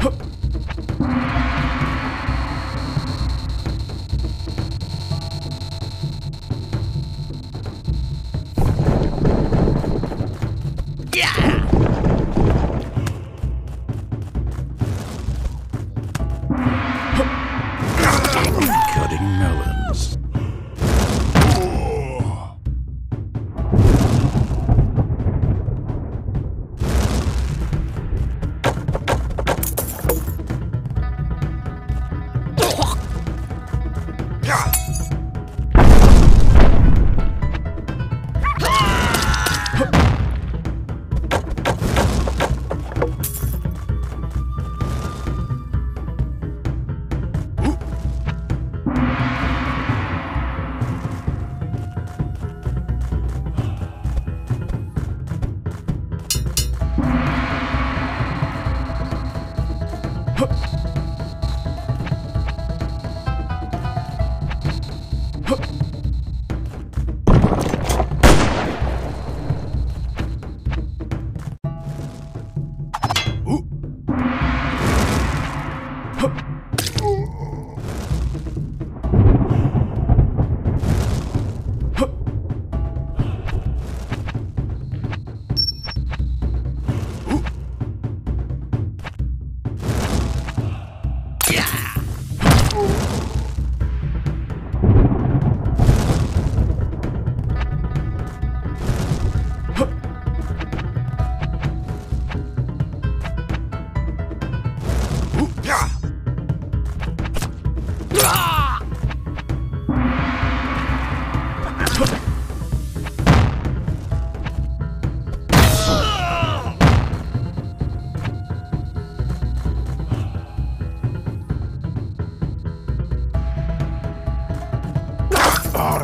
哼 Huh.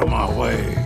My way.